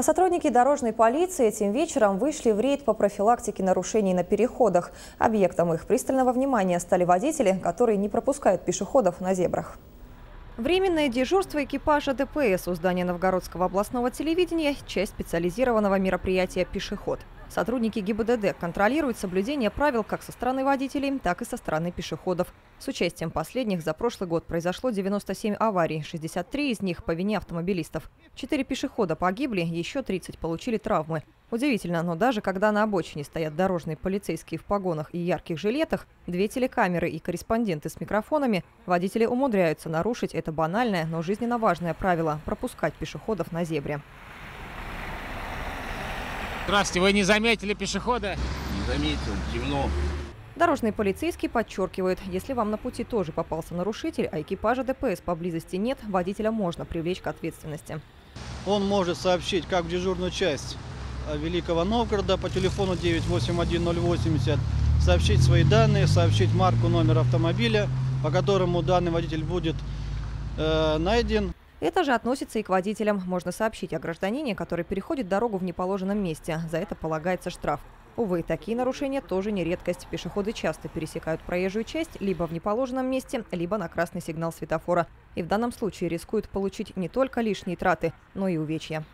А сотрудники дорожной полиции этим вечером вышли в рейд по профилактике нарушений на переходах. Объектом их пристального внимания стали водители, которые не пропускают пешеходов на зебрах. Временное дежурство экипажа ДПС у здания Новгородского областного телевидения – часть специализированного мероприятия «Пешеход». Сотрудники ГИБДД контролируют соблюдение правил как со стороны водителей, так и со стороны пешеходов. С участием последних за прошлый год произошло 97 аварий, 63 из них по вине автомобилистов. Четыре пешехода погибли, еще 30 получили травмы. Удивительно, но даже когда на обочине стоят дорожные полицейские в погонах и ярких жилетах, две телекамеры и корреспонденты с микрофонами, водители умудряются нарушить это банальное, но жизненно важное правило – пропускать пешеходов на зебре. Здравствуйте, вы не заметили пешехода? Не заметил, темно. Дорожные полицейские подчеркивают, если вам на пути тоже попался нарушитель, а экипажа ДПС поблизости нет, водителя можно привлечь к ответственности. Он может сообщить как в дежурную часть Великого Новгорода по телефону 981080, сообщить свои данные, сообщить марку, номер автомобиля, по которому данный водитель будет э, найден. Это же относится и к водителям. Можно сообщить о гражданине, который переходит дорогу в неположенном месте. За это полагается штраф. Увы, такие нарушения тоже не редкость. Пешеходы часто пересекают проезжую часть либо в неположенном месте, либо на красный сигнал светофора. И в данном случае рискуют получить не только лишние траты, но и увечья.